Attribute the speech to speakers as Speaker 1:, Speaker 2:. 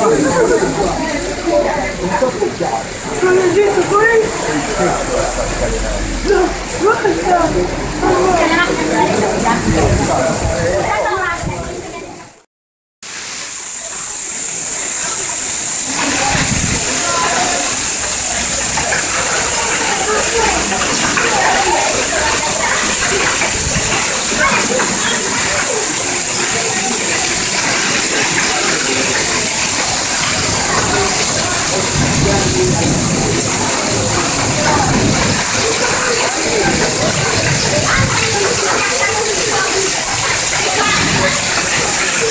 Speaker 1: 欢迎进入。欢迎进入。欢迎欢迎。欢迎欢迎。欢迎欢迎。